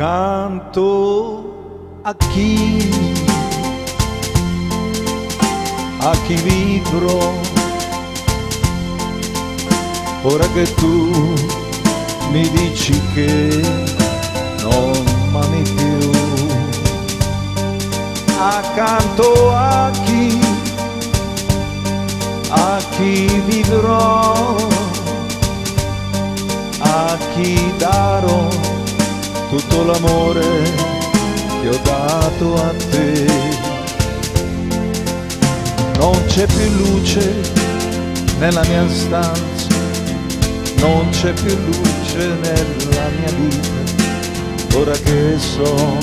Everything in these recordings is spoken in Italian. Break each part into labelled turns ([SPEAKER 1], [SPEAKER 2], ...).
[SPEAKER 1] accanto a chi, a chi vivrò, ora che tu mi dici che non m'ami più, accanto a chi, a chi vivrò, a chi darò tutto l'amore che ho dato a te. Non c'è più luce nella mia stanza, non c'è più luce nella mia vita, ora che so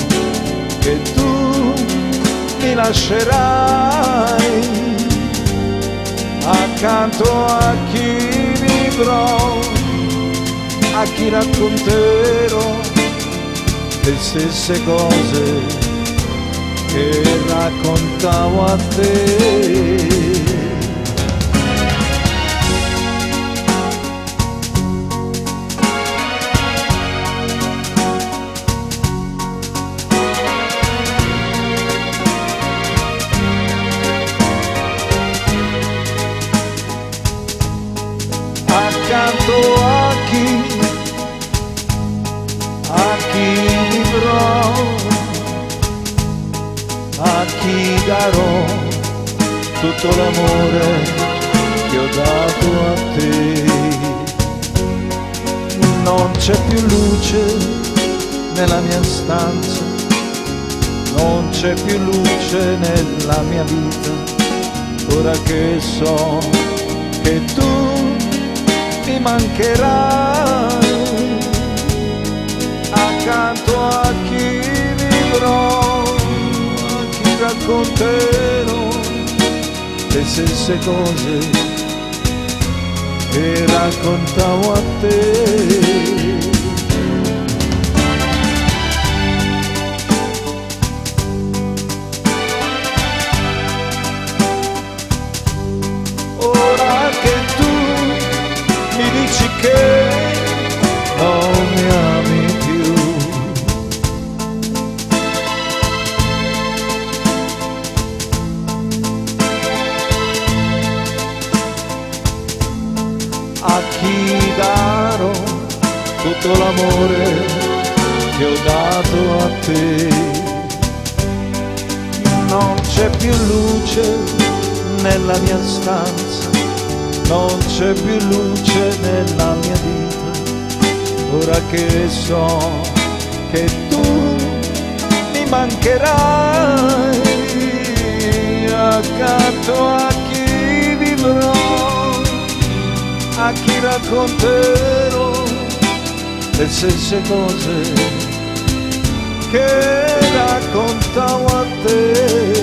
[SPEAKER 1] che tu mi lascerai accanto a chi vivrò, a chi racconterò le stesse cose che raccontavo a te. Darò tutto l'amore che ho dato a te. Non c'è più luce nella mia stanza, non c'è più luce nella mia vita, ora che so che tu mi mancherai accanto racconterò le stesse cose che raccontavo a te. Ora che tu mi dici che A chi darò tutto l'amore che ho dato a te. Non c'è più luce nella mia stanza, non c'è più luce nella mia vita, ora che so che tu mi mancherai accanto a a chi racconterò le stesse cose che raccontavo a te.